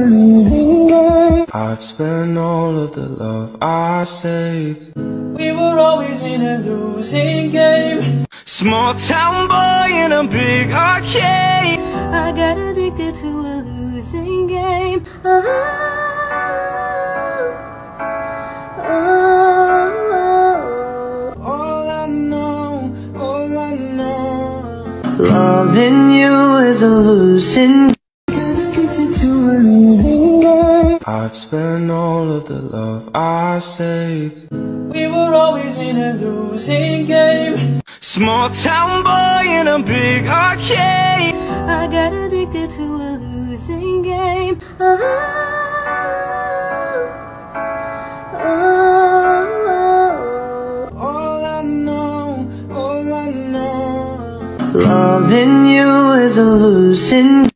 a losing game. I've spent all of the love I saved. We were always in a losing game. Small town boy in a big arcade. I got addicted to a losing game. Oh, oh, oh. All I know, all I know. Loving you is a losing I've spent all of the love I saved. We were always in a losing game. Small town boy in a big arcade. I got addicted to a losing game. Oh, oh, oh. All I know, all I know. Loving you is a losing